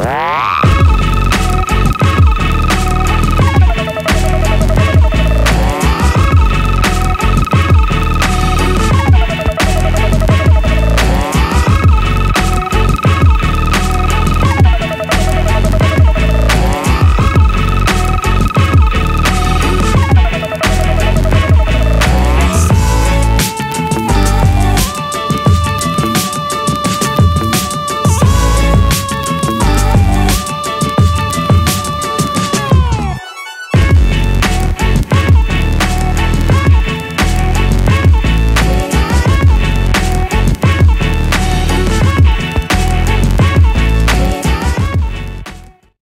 Ah!